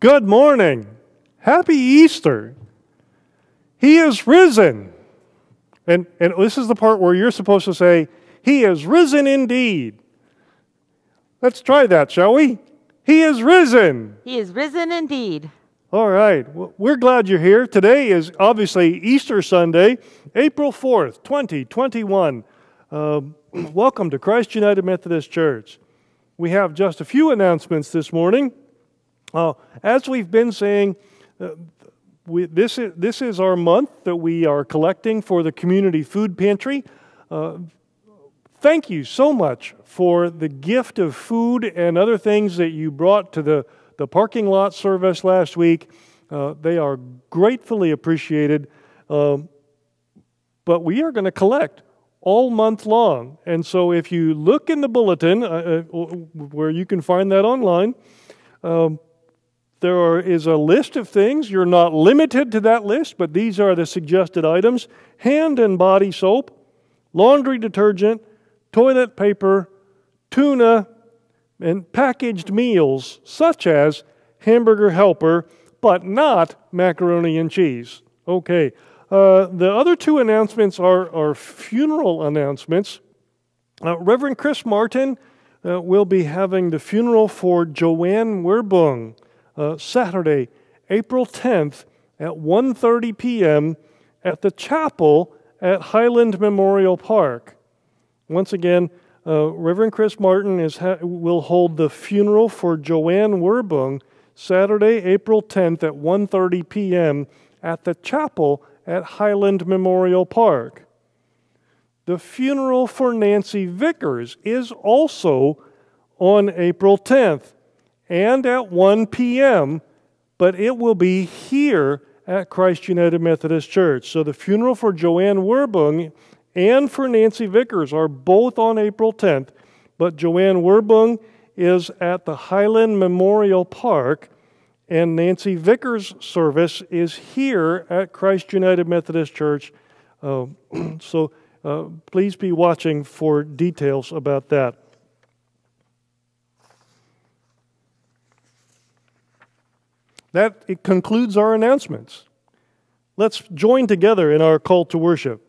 Good morning. Happy Easter. He is risen. And, and this is the part where you're supposed to say, He is risen indeed. Let's try that, shall we? He is risen. He is risen indeed. All right. Well, we're glad you're here. Today is obviously Easter Sunday, April 4th, 2021. Uh, welcome to Christ United Methodist Church. We have just a few announcements this morning. Uh, as we've been saying, uh, we, this, is, this is our month that we are collecting for the community food pantry. Uh, thank you so much for the gift of food and other things that you brought to the, the parking lot service last week. Uh, they are gratefully appreciated. Um, but we are going to collect all month long. And so if you look in the bulletin, uh, uh where you can find that online, um, there are, is a list of things. You're not limited to that list, but these are the suggested items hand and body soap, laundry detergent, toilet paper, tuna, and packaged meals such as hamburger helper, but not macaroni and cheese. Okay. Uh, the other two announcements are, are funeral announcements. Uh, Reverend Chris Martin uh, will be having the funeral for Joanne Werbung uh, Saturday, April 10th at 1:30 p.m. at the chapel at Highland Memorial Park. Once again, uh, Reverend Chris Martin is ha- will hold the funeral for Joanne Werbung Saturday, April 10th at 1:30 p.m. at the chapel at Highland Memorial Park. The funeral for Nancy Vickers is also on April 10th and at 1 p.m., but it will be here at Christ United Methodist Church. So the funeral for Joanne Werbung and for Nancy Vickers are both on April 10th, but Joanne Werbung is at the Highland Memorial Park, and Nancy Vickers' service is here at Christ United Methodist Church. Uh, so uh, please be watching for details about that. That it concludes our announcements. Let's join together in our call to worship.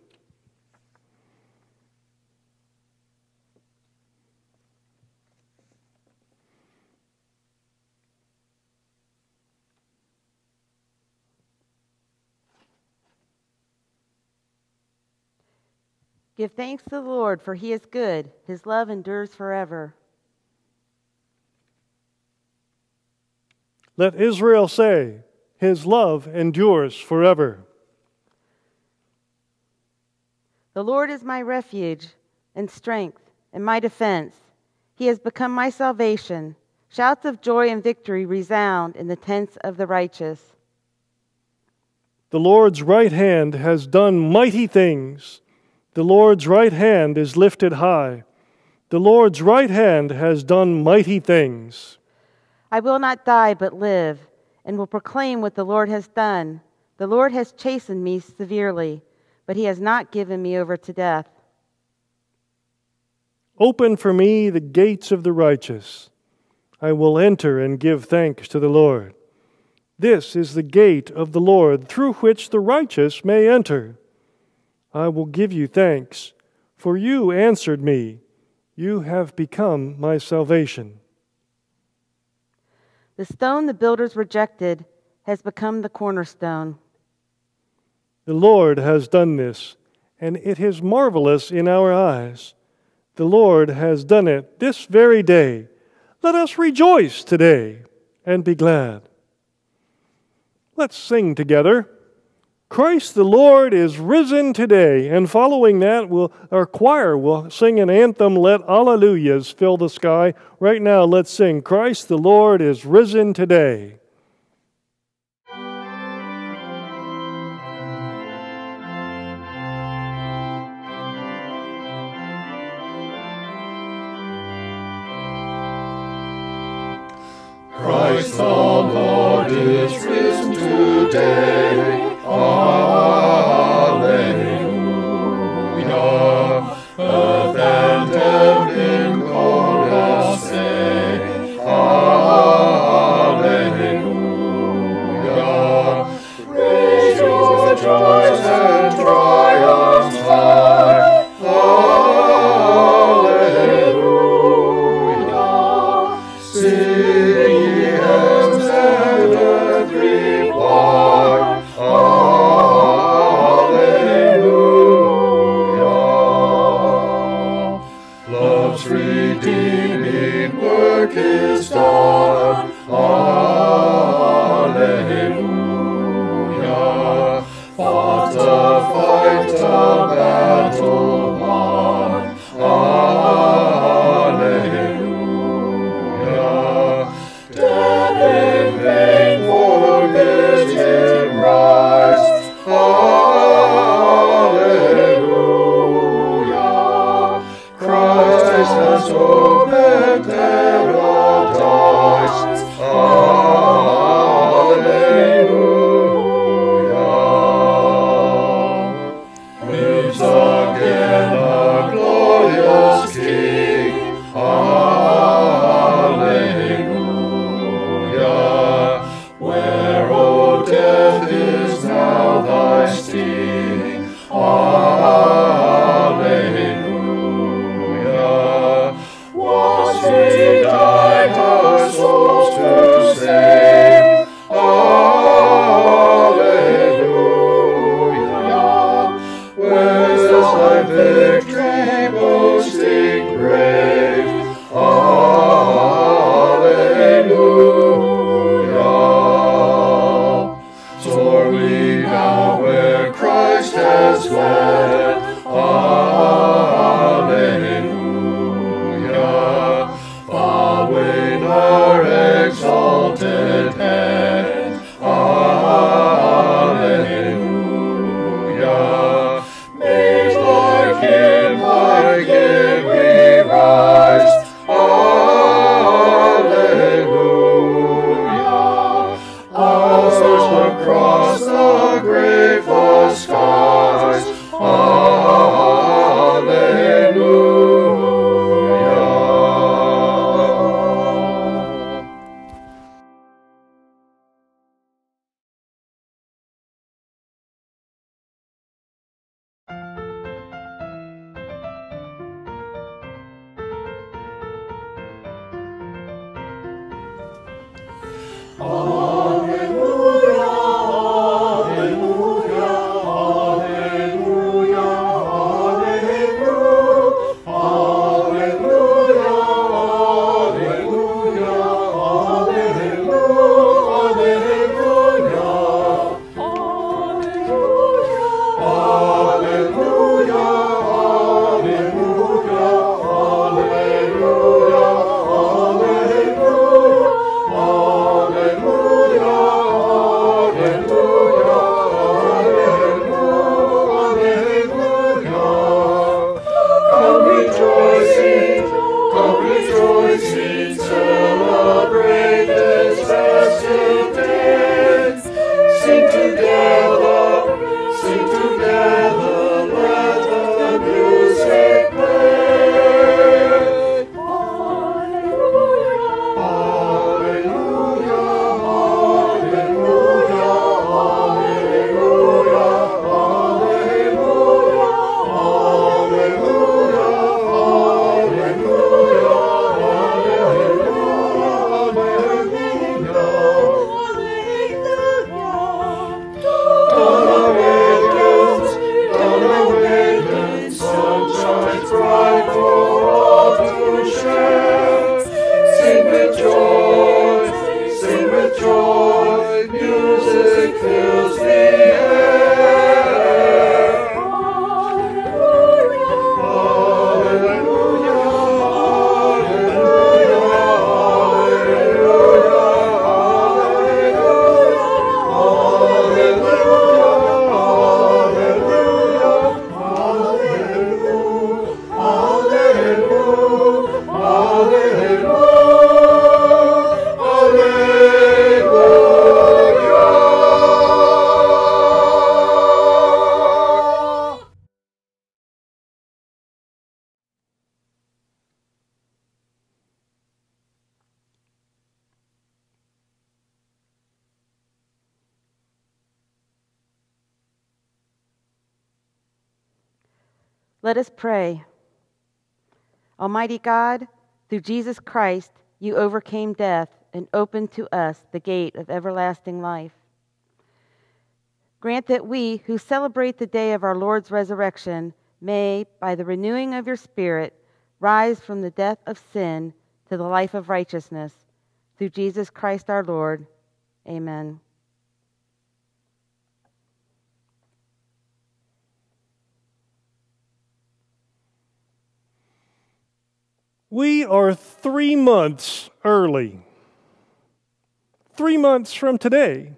Give thanks to the Lord, for he is good. His love endures forever. Let Israel say, His love endures forever. The Lord is my refuge and strength and my defense. He has become my salvation. Shouts of joy and victory resound in the tents of the righteous. The Lord's right hand has done mighty things. The Lord's right hand is lifted high. The Lord's right hand has done mighty things. I will not die, but live, and will proclaim what the Lord has done. The Lord has chastened me severely, but he has not given me over to death. Open for me the gates of the righteous. I will enter and give thanks to the Lord. This is the gate of the Lord through which the righteous may enter. I will give you thanks, for you answered me. You have become my salvation. The stone the builders rejected has become the cornerstone. The Lord has done this, and it is marvelous in our eyes. The Lord has done it this very day. Let us rejoice today and be glad. Let's sing together. Christ the Lord is risen today. And following that, we'll, our choir will sing an anthem, Let Alleluias Fill the Sky. Right now, let's sing, Christ the Lord is risen today. Christ the Lord is risen today. Pray. Almighty God, through Jesus Christ, you overcame death and opened to us the gate of everlasting life. Grant that we who celebrate the day of our Lord's resurrection may, by the renewing of your Spirit, rise from the death of sin to the life of righteousness through Jesus Christ our Lord. Amen. We are three months early. Three months from today,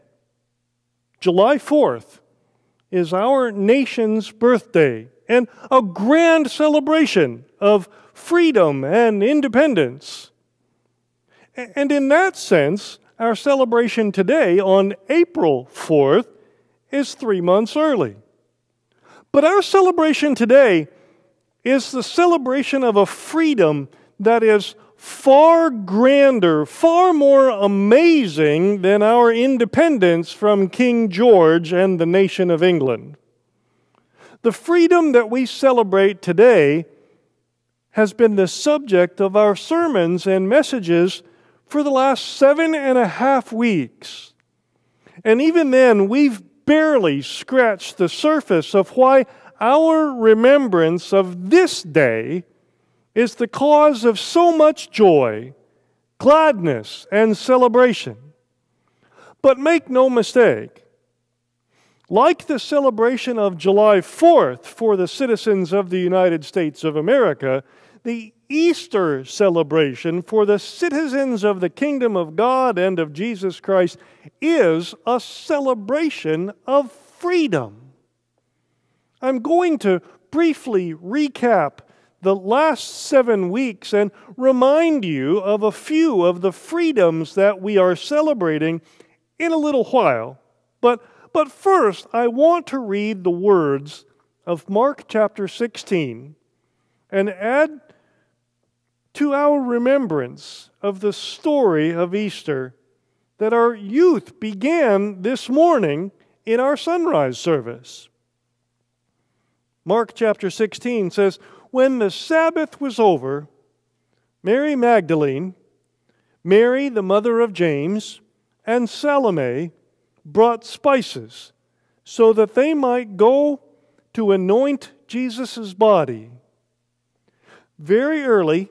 July 4th, is our nation's birthday and a grand celebration of freedom and independence. And in that sense, our celebration today on April 4th is three months early. But our celebration today is the celebration of a freedom that is far grander, far more amazing than our independence from King George and the nation of England. The freedom that we celebrate today has been the subject of our sermons and messages for the last seven and a half weeks. And even then, we've barely scratched the surface of why our remembrance of this day is the cause of so much joy, gladness, and celebration. But make no mistake, like the celebration of July 4th for the citizens of the United States of America, the Easter celebration for the citizens of the kingdom of God and of Jesus Christ is a celebration of freedom. I'm going to briefly recap the last seven weeks and remind you of a few of the freedoms that we are celebrating in a little while. But, but first, I want to read the words of Mark chapter 16 and add to our remembrance of the story of Easter that our youth began this morning in our sunrise service. Mark chapter 16 says, when the Sabbath was over, Mary Magdalene, Mary, the mother of James, and Salome brought spices so that they might go to anoint Jesus' body. Very early,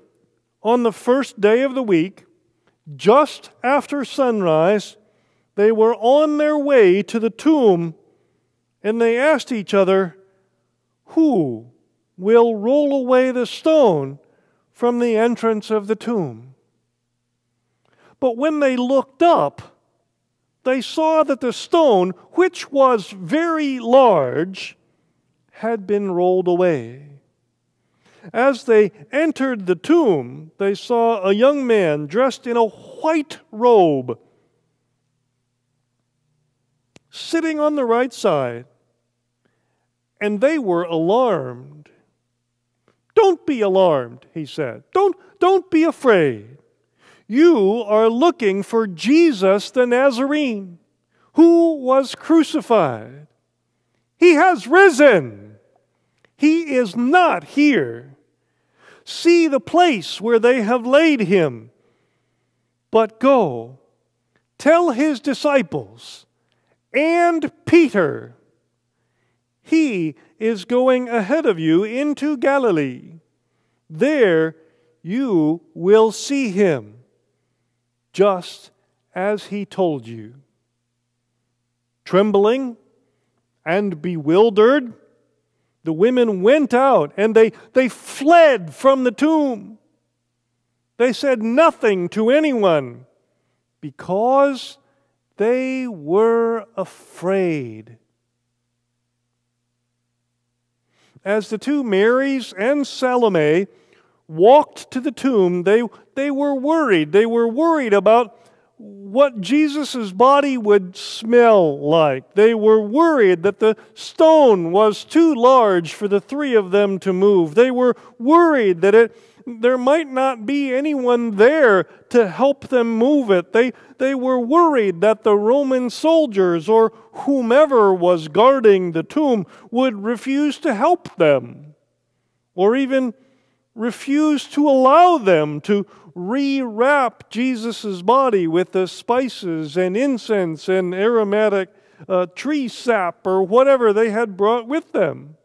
on the first day of the week, just after sunrise, they were on their way to the tomb and they asked each other, Who will roll away the stone from the entrance of the tomb. But when they looked up, they saw that the stone, which was very large, had been rolled away. As they entered the tomb, they saw a young man dressed in a white robe sitting on the right side, and they were alarmed. Don't be alarmed, he said. Don't, don't be afraid. You are looking for Jesus the Nazarene, who was crucified. He has risen. He is not here. See the place where they have laid him. But go, tell his disciples and Peter, he is going ahead of you into Galilee. There you will see him, just as he told you. Trembling and bewildered, the women went out and they, they fled from the tomb. They said nothing to anyone because they were afraid. As the two Marys and Salome walked to the tomb, they, they were worried. They were worried about what Jesus' body would smell like. They were worried that the stone was too large for the three of them to move. They were worried that it there might not be anyone there to help them move it. They, they were worried that the Roman soldiers or whomever was guarding the tomb would refuse to help them, or even refuse to allow them to rewrap Jesus' body with the spices and incense and aromatic uh, tree sap or whatever they had brought with them.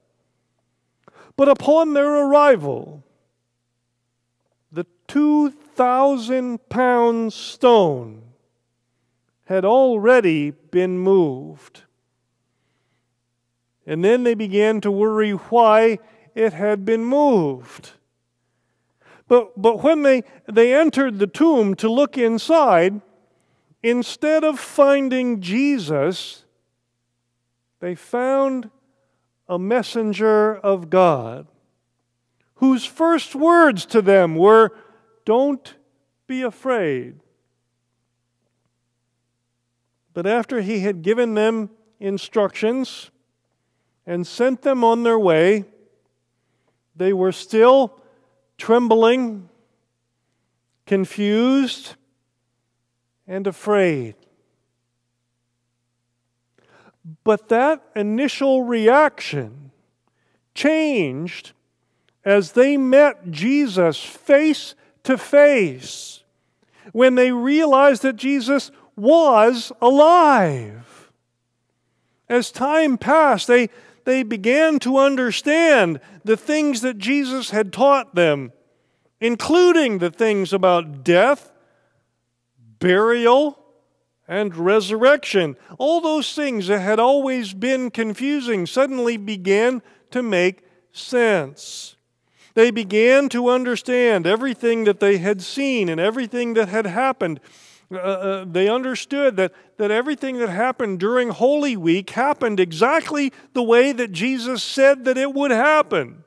But upon their arrival, 2,000 pound stone had already been moved. And then they began to worry why it had been moved. But, but when they, they entered the tomb to look inside, instead of finding Jesus, they found a messenger of God whose first words to them were, Don't be afraid. But after he had given them instructions and sent them on their way, they were still trembling, confused, and afraid. But that initial reaction changed as they met Jesus face to face when they realized that Jesus was alive. As time passed, they, they began to understand the things that Jesus had taught them, including the things about death, burial, and resurrection. All those things that had always been confusing suddenly began to make sense. They began to understand everything that they had seen and everything that had happened. Uh, uh, they understood that, that everything that happened during Holy Week happened exactly the way that Jesus said that it would happen,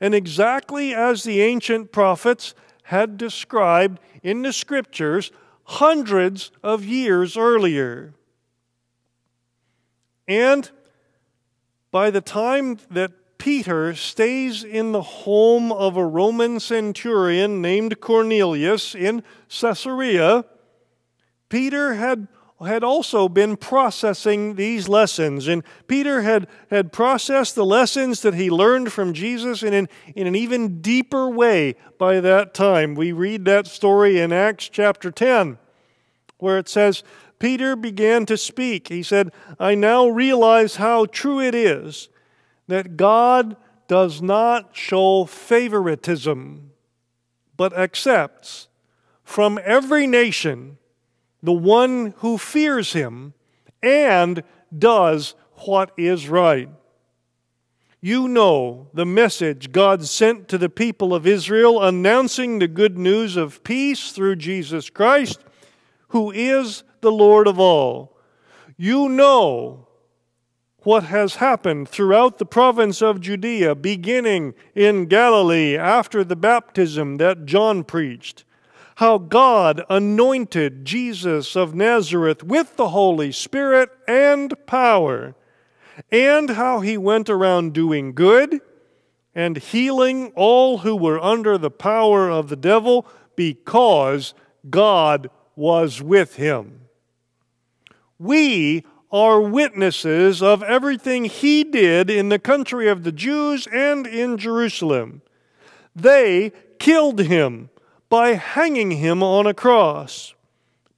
and exactly as the ancient prophets had described in the scriptures hundreds of years earlier. And by the time that Peter stays in the home of a Roman centurion named Cornelius in Caesarea, Peter had, had also been processing these lessons. And Peter had, had processed the lessons that he learned from Jesus in an, in an even deeper way by that time. We read that story in Acts chapter 10, where it says, Peter began to speak. He said, I now realize how true it is that God does not show favoritism, but accepts from every nation the one who fears him and does what is right. You know the message God sent to the people of Israel announcing the good news of peace through Jesus Christ, who is the Lord of all. You know what has happened throughout the province of Judea, beginning in Galilee after the baptism that John preached. How God anointed Jesus of Nazareth with the Holy Spirit and power, and how he went around doing good and healing all who were under the power of the devil because God was with him. We are witnesses of everything he did in the country of the Jews and in Jerusalem. They killed him by hanging him on a cross.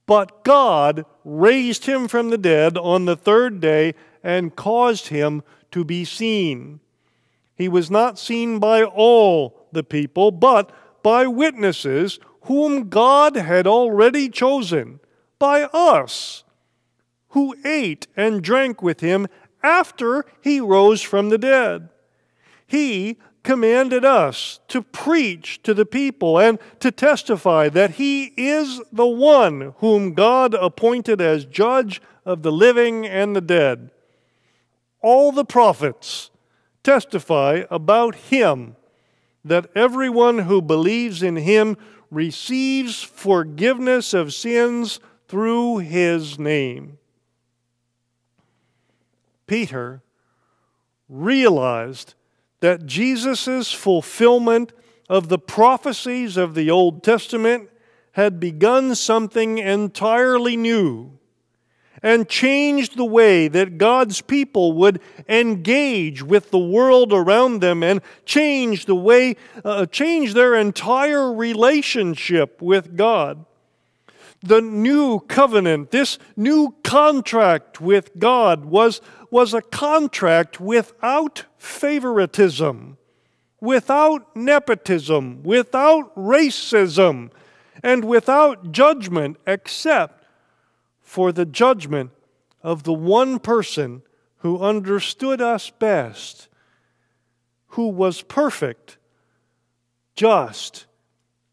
But God raised him from the dead on the third day and caused him to be seen. He was not seen by all the people, but by witnesses whom God had already chosen, by us who ate and drank with him after he rose from the dead. He commanded us to preach to the people and to testify that he is the one whom God appointed as judge of the living and the dead. All the prophets testify about him that everyone who believes in him receives forgiveness of sins through his name. Peter realized that Jesus' fulfillment of the prophecies of the Old Testament had begun something entirely new and changed the way that God's people would engage with the world around them and change the way, uh, change their entire relationship with God. The new covenant, this new contract with God, was, was a contract without favoritism. without nepotism, without racism, and without judgment, except for the judgment of the one person who understood us best, who was perfect, just,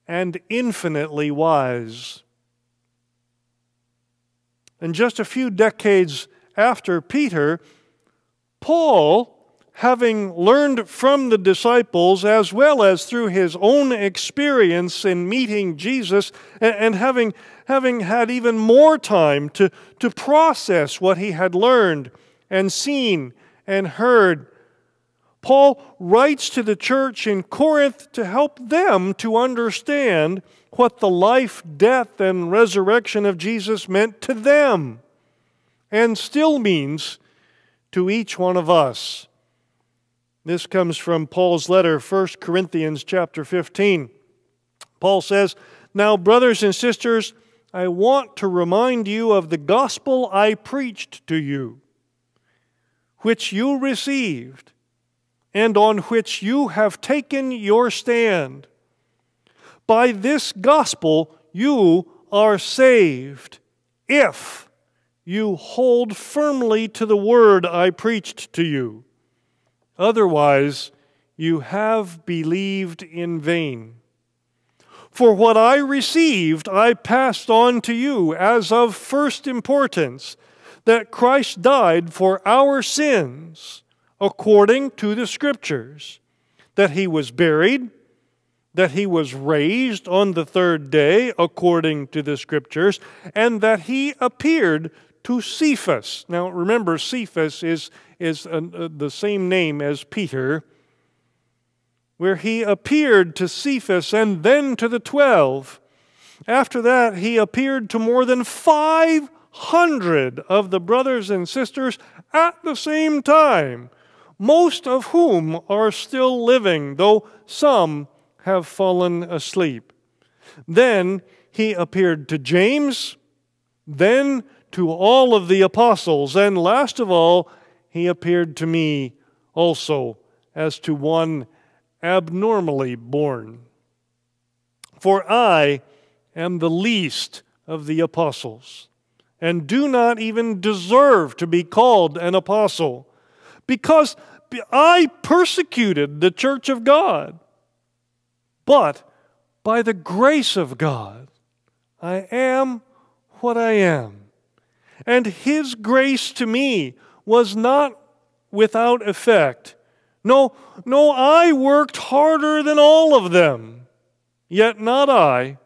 and infinitely wise. And just a few decades after Peter, Paul having learned from the disciples as well as through his own experience in meeting Jesus and, having, having had even more time to, to process what he had learned and seen and heard, Paul writes to the church in Corinth to help them to understand what the life, death, and resurrection of Jesus meant to them and still means to each one of us. This comes from Paul's letter, 1 Corinthians chapter 15. Paul says, Now, brothers and sisters, I want to remind you of the gospel I preached to you, which you received, and on which you have taken your stand. By this gospel you are saved, if you hold firmly to the word I preached to you. Otherwise, you have believed in vain. For what I received, I passed on to you as of first importance that Christ died for our sins according to the Scriptures, that he was buried, that he was raised on the third day according to the Scriptures, and that he appeared to Cephas. Now remember, Cephas is is uh, uh, the same name as Peter, where he appeared to Cephas and then to the twelve. After that, he appeared to more than 500 of the brothers and sisters at the same time, most of whom are still living, though some have fallen asleep. Then he appeared to James, then to all of the apostles, and last of all, he appeared to me also as to one abnormally born. For I am the least of the apostles, and do not even deserve to be called an apostle, because I persecuted the church of God. But by the grace of God, I am what I am. And His grace to me was not without effect. No, no, I worked harder than all of them. Yet not I,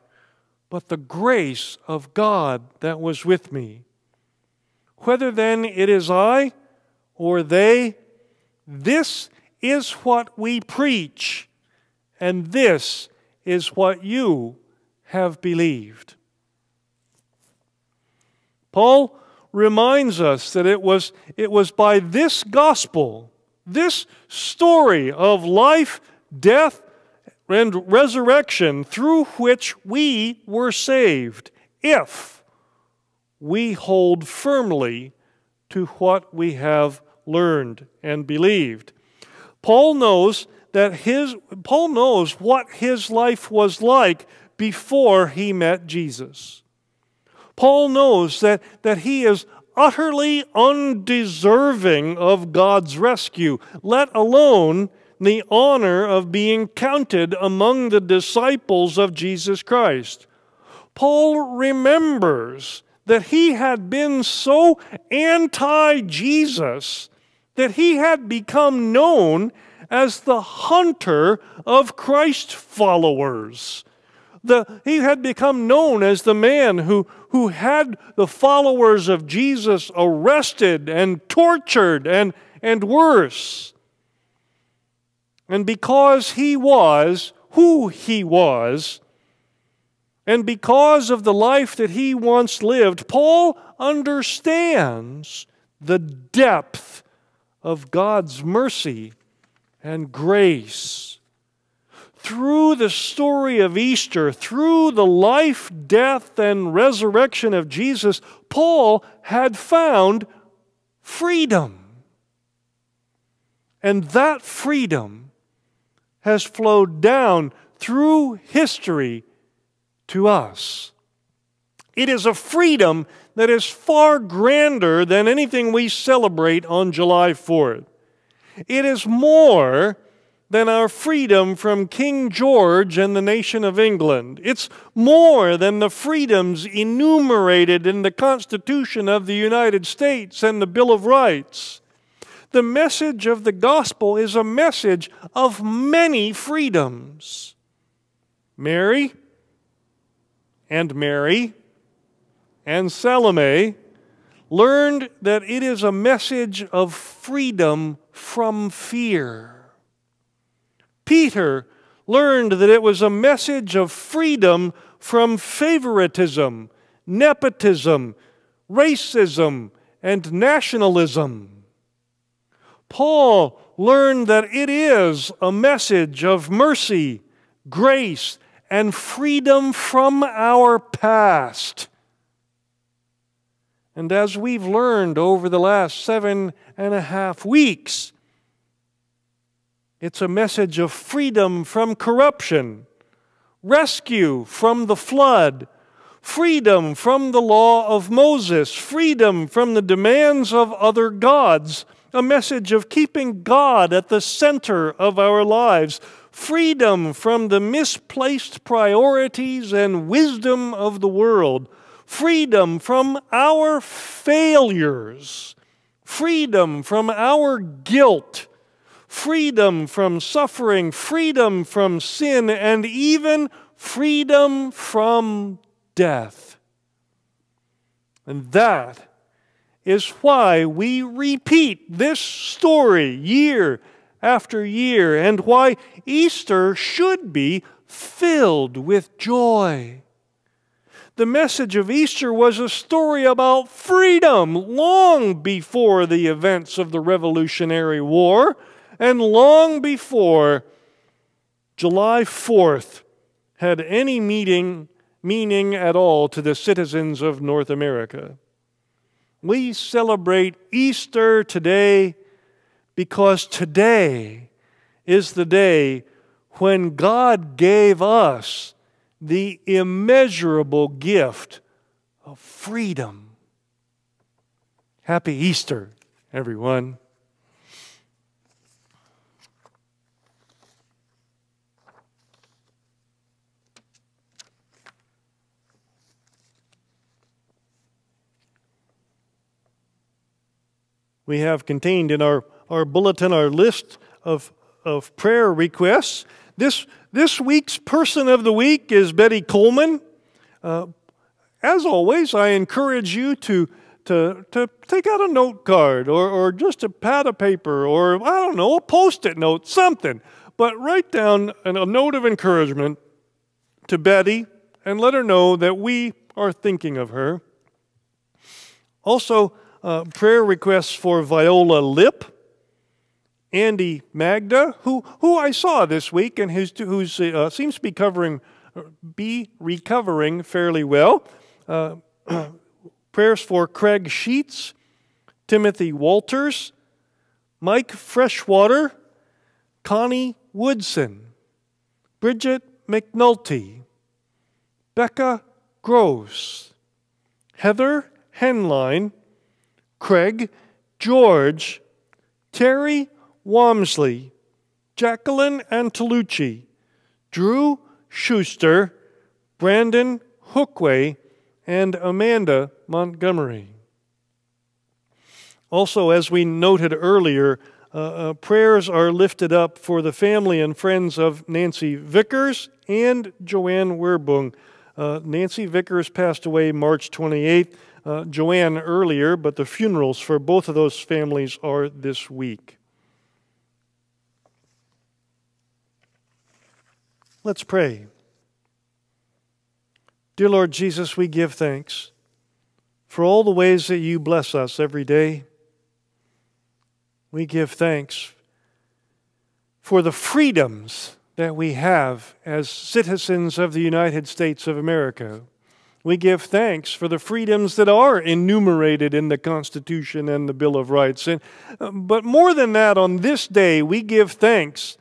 but the grace of God that was with me. Whether then it is I or they, this is what we preach, and this is what you have believed. Paul reminds us that it was, it was by this gospel, this story of life, death, and resurrection through which we were saved, if we hold firmly to what we have learned and believed. Paul knows that his Paul knows what his life was like before he met Jesus. Paul knows that, that he is utterly undeserving of God's rescue, let alone the honor of being counted among the disciples of Jesus Christ. Paul remembers that he had been so anti Jesus that he had become known as the hunter of Christ followers. The, he had become known as the man who, who had the followers of Jesus arrested and tortured and, and worse. And because he was who he was, and because of the life that he once lived, Paul understands the depth of God's mercy and grace through the story of Easter, through the life, death, and resurrection of Jesus, Paul had found freedom. And that freedom has flowed down through history to us. It is a freedom that is far grander than anything we celebrate on July 4th. It is more than our freedom from King George and the nation of England. It's more than the freedoms enumerated in the Constitution of the United States and the Bill of Rights. The message of the gospel is a message of many freedoms. Mary and Mary and Salome learned that it is a message of freedom from fear. Peter learned that it was a message of freedom from favoritism, nepotism, racism, and nationalism. Paul learned that it is a message of mercy, grace, and freedom from our past. And as we've learned over the last seven and a half weeks, it's a message of freedom from corruption, rescue from the flood, freedom from the law of Moses, freedom from the demands of other gods, a message of keeping God at the center of our lives, freedom from the misplaced priorities and wisdom of the world, freedom from our failures, freedom from our guilt freedom from suffering, freedom from sin, and even freedom from death. And that is why we repeat this story year after year, and why Easter should be filled with joy. The message of Easter was a story about freedom long before the events of the Revolutionary War and long before July 4th had any meaning, meaning at all to the citizens of North America. We celebrate Easter today because today is the day when God gave us the immeasurable gift of freedom. Happy Easter, everyone. We have contained in our, our bulletin our list of, of prayer requests. This, this week's person of the week is Betty Coleman. Uh, as always, I encourage you to, to, to take out a note card or, or just a pad of paper or, I don't know, a post it note, something. But write down a note of encouragement to Betty and let her know that we are thinking of her. Also, uh, prayer requests for Viola Lip, Andy Magda, who, who I saw this week and who's, uh, seems to be covering, uh, be recovering fairly well. Uh, prayers for Craig Sheets, Timothy Walters, Mike Freshwater, Connie Woodson, Bridget McNulty, Becca Gross, Heather Henline, Craig, George, Terry Walmsley, Jacqueline Antelucci, Drew Schuster, Brandon Hookway, and Amanda Montgomery. Also, as we noted earlier, uh, uh, prayers are lifted up for the family and friends of Nancy Vickers and Joanne Werbung. Uh, Nancy Vickers passed away March 28th uh, Joanne earlier, but the funerals for both of those families are this week. Let's pray. Dear Lord Jesus, we give thanks for all the ways that you bless us every day. We give thanks for the freedoms that we have as citizens of the United States of America. We give thanks for the freedoms that are enumerated in the Constitution and the Bill of Rights. And, uh, but more than that, on this day, we give thanks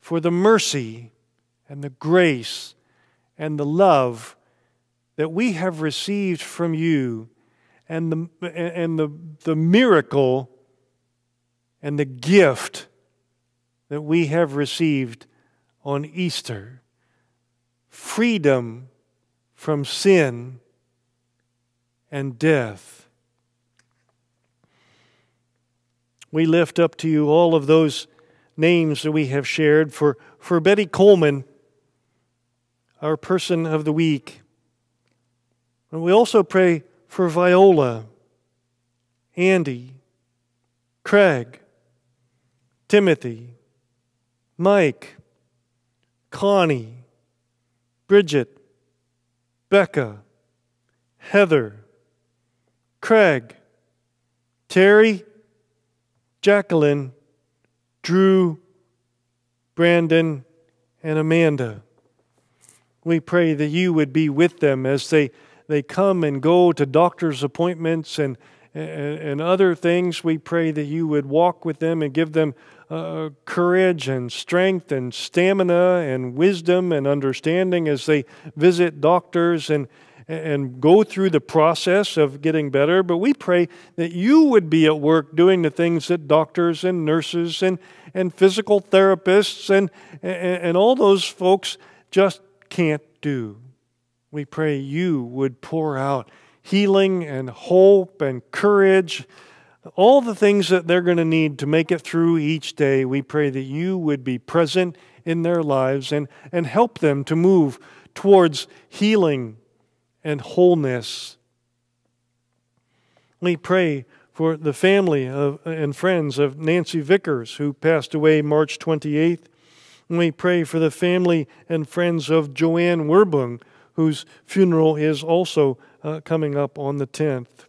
for the mercy and the grace and the love that we have received from you and the, and the, the miracle and the gift that we have received on Easter freedom from sin and death. We lift up to you all of those names that we have shared for, for Betty Coleman, our person of the week. And we also pray for Viola, Andy, Craig, Timothy, Mike, Connie, Bridget, Becca, Heather, Craig, Terry, Jacqueline, Drew, Brandon, and Amanda. We pray that you would be with them as they, they come and go to doctor's appointments and, and, and other things. We pray that you would walk with them and give them uh, courage and strength and stamina and wisdom and understanding as they visit doctors and, and go through the process of getting better. But we pray that you would be at work doing the things that doctors and nurses and, and physical therapists and, and, and all those folks just can't do. We pray you would pour out healing and hope and courage all the things that they're going to need to make it through each day, we pray that you would be present in their lives and, and help them to move towards healing and wholeness. We pray for the family of, and friends of Nancy Vickers, who passed away March 28th. And we pray for the family and friends of Joanne Werbung, whose funeral is also uh, coming up on the 10th.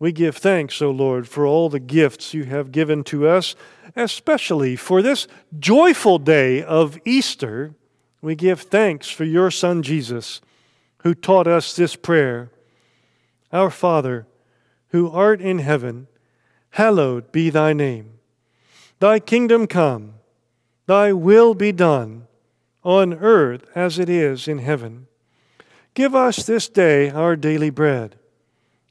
We give thanks, O Lord, for all the gifts you have given to us, especially for this joyful day of Easter. We give thanks for your Son Jesus, who taught us this prayer Our Father, who art in heaven, hallowed be thy name. Thy kingdom come, thy will be done, on earth as it is in heaven. Give us this day our daily bread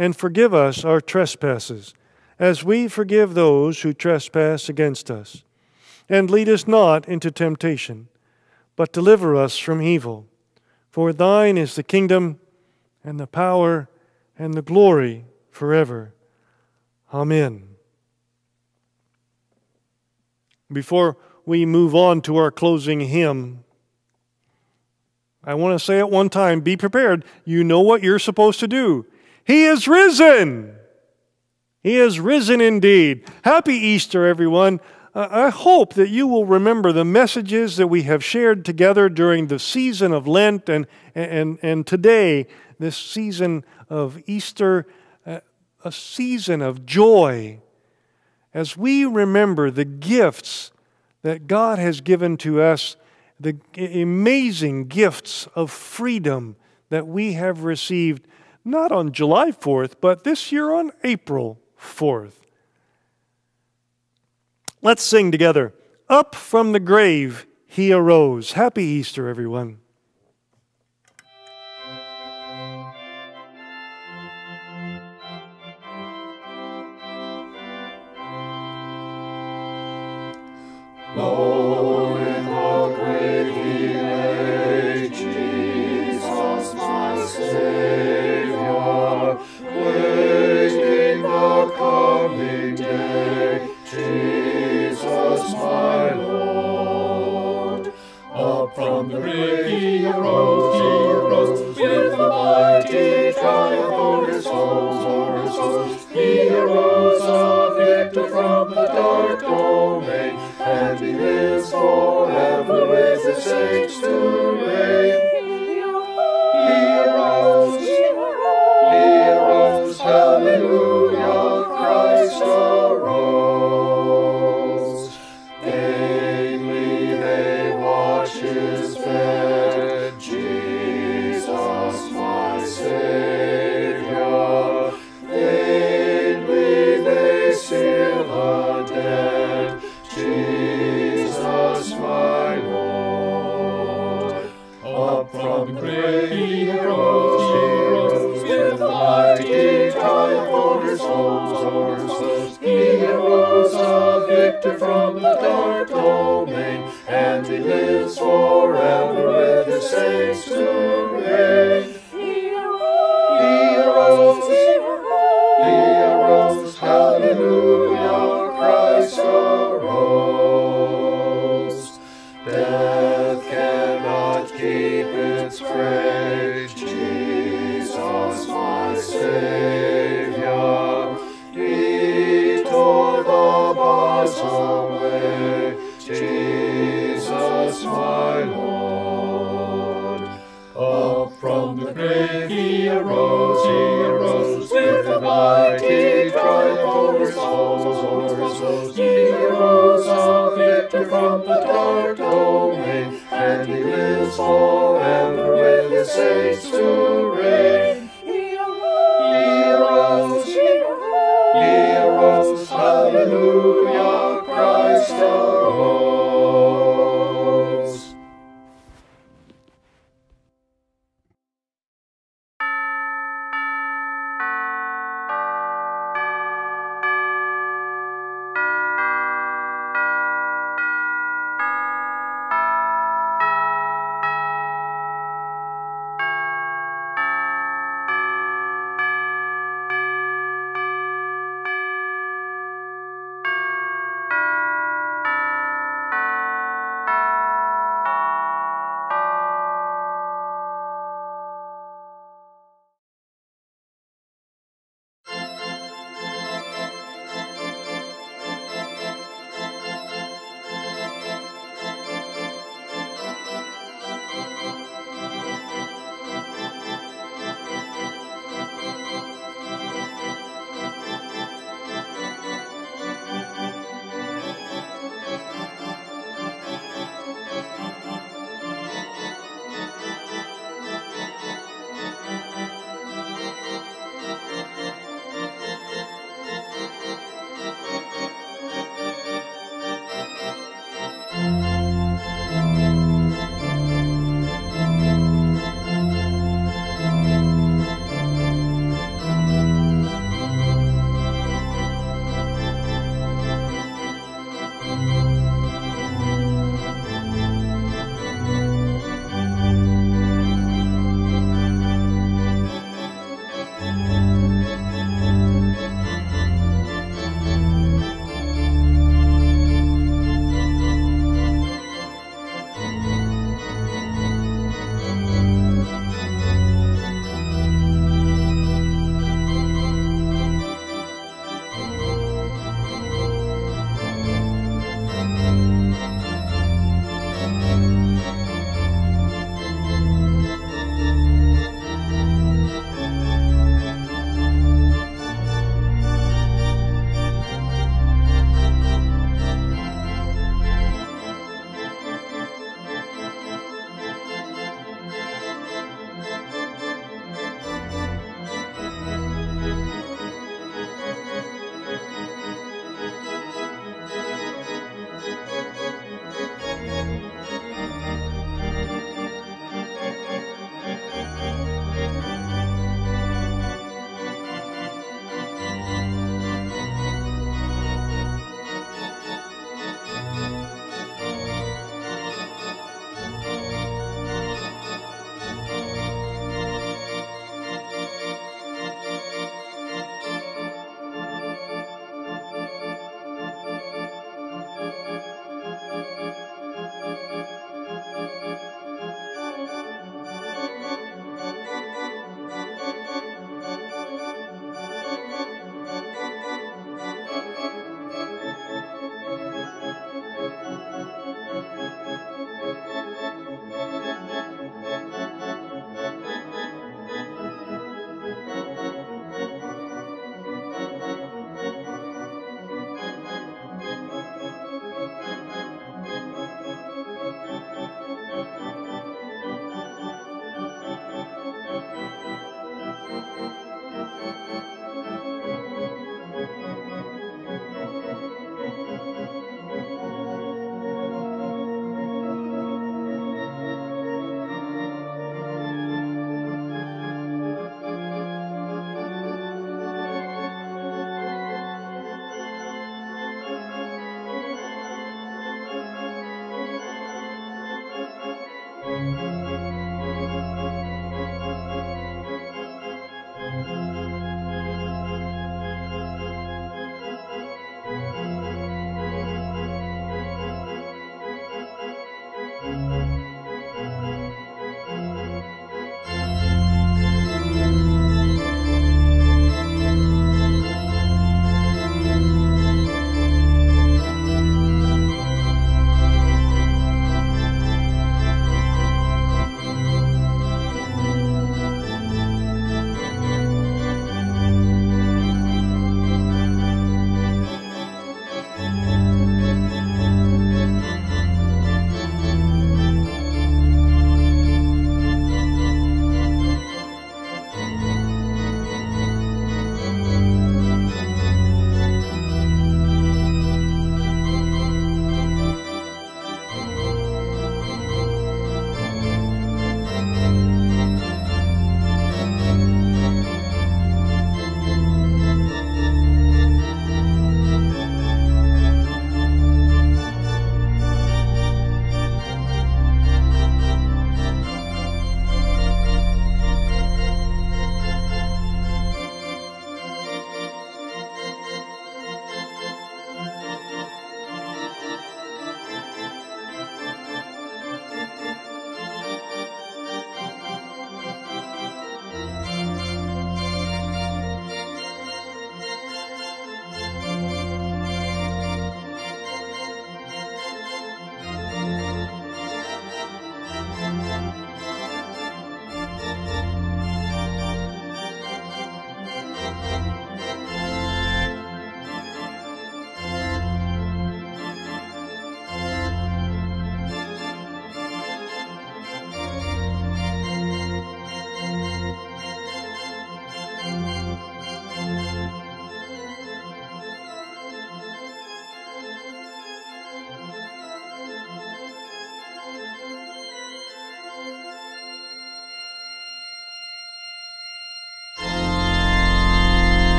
and forgive us our trespasses, as we forgive those who trespass against us. And lead us not into temptation, but deliver us from evil. For thine is the kingdom, and the power, and the glory forever. Amen. Before we move on to our closing hymn, I want to say at one time be prepared. You know what you're supposed to do. He is risen. He is risen indeed. Happy Easter, everyone. Uh, I hope that you will remember the messages that we have shared together during the season of Lent and, and, and today, this season of Easter, uh, a season of joy. As we remember the gifts that God has given to us, the amazing gifts of freedom that we have received not on July 4th, but this year on April 4th. Let's sing together. Up from the grave he arose. Happy Easter, everyone. His bed, Jesus. ye triumph over souls, over souls. Ye arose a victor from the dark domain, and he lives forever with his saints to